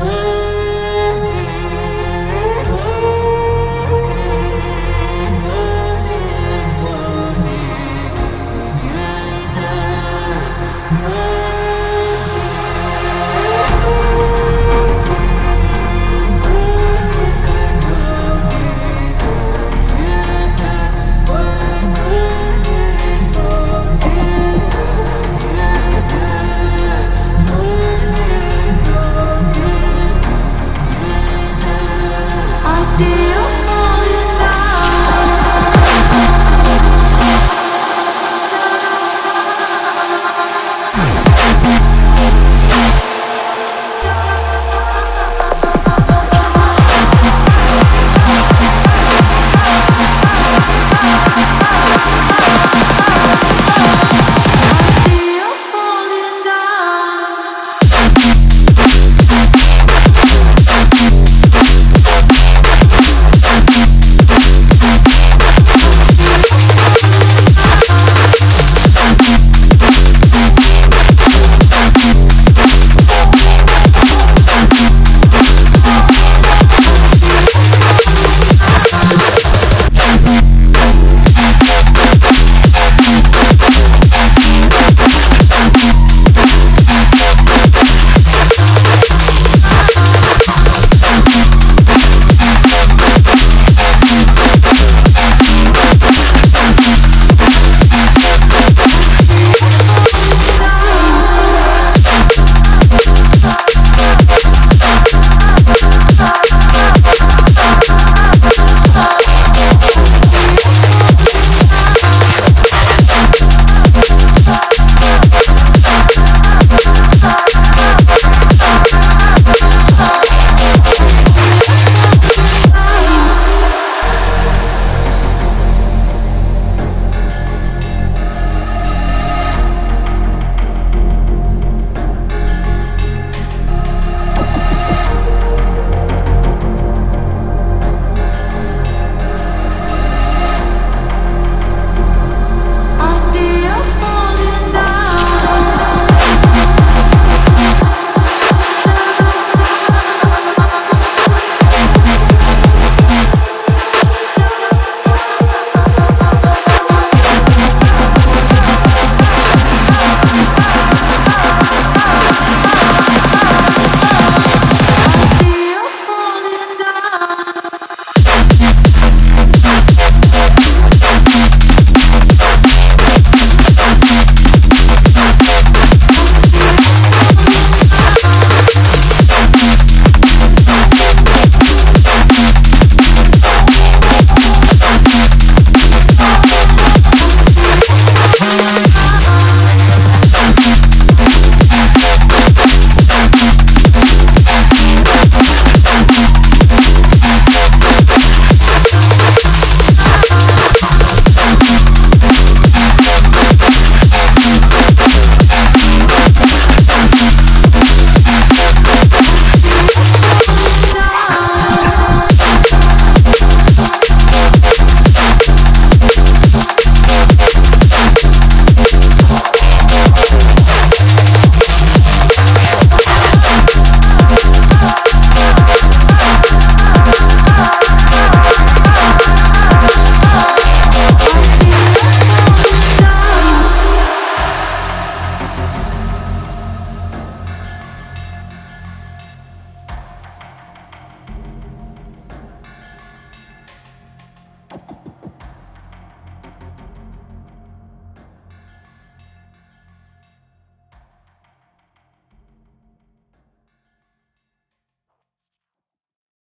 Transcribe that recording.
Oh. deal